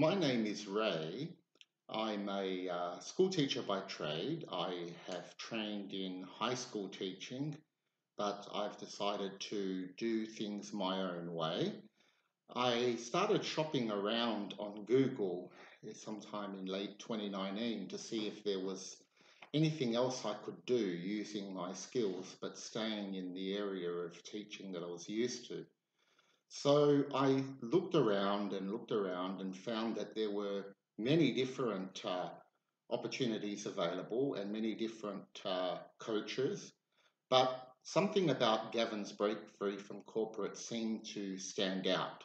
my name is Ray. I'm a uh, school teacher by trade. I have trained in high school teaching, but I've decided to do things my own way. I started shopping around on Google sometime in late 2019 to see if there was anything else I could do using my skills, but staying in the area of teaching that I was used to. So I looked around and looked around and found that there were many different uh, opportunities available and many different uh, coaches, but something about Gavin's Break Free from Corporate seemed to stand out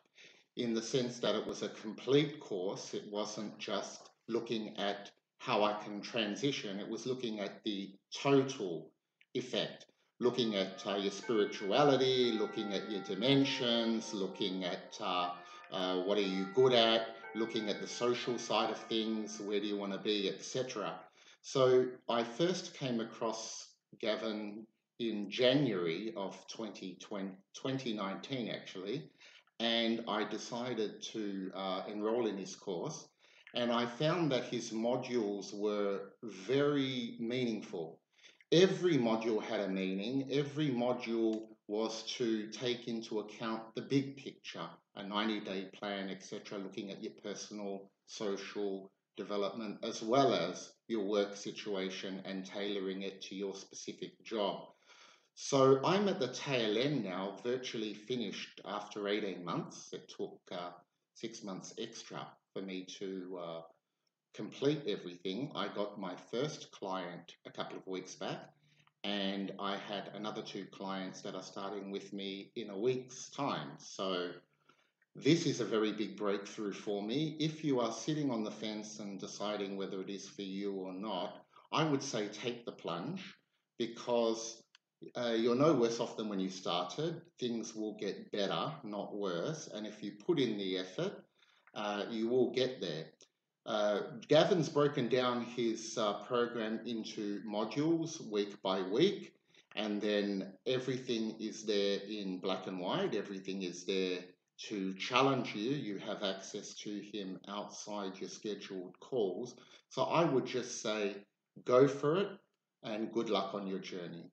in the sense that it was a complete course. It wasn't just looking at how I can transition, it was looking at the total effect, looking at uh, your spirituality, looking at your dimensions, looking at uh, uh, what are you good at, looking at the social side of things, where do you want to be, etc. So I first came across Gavin in January of 2020, 2019, actually, and I decided to uh, enroll in his course. And I found that his modules were very meaningful. Every module had a meaning, every module was to take into account the big picture, a 90 day plan, etc., looking at your personal, social development, as well as your work situation and tailoring it to your specific job. So I'm at the tail end now, virtually finished after 18 months. It took uh, six months extra for me to uh, complete everything. I got my first client a couple of weeks back, and I had another two clients that are starting with me in a week's time. So this is a very big breakthrough for me. If you are sitting on the fence and deciding whether it is for you or not, I would say take the plunge because uh, you're no worse off than when you started. Things will get better, not worse. And if you put in the effort, uh, you will get there. Uh, Gavin's broken down his uh, program into modules week by week, and then everything is there in black and white. Everything is there to challenge you. You have access to him outside your scheduled calls. So I would just say go for it and good luck on your journey.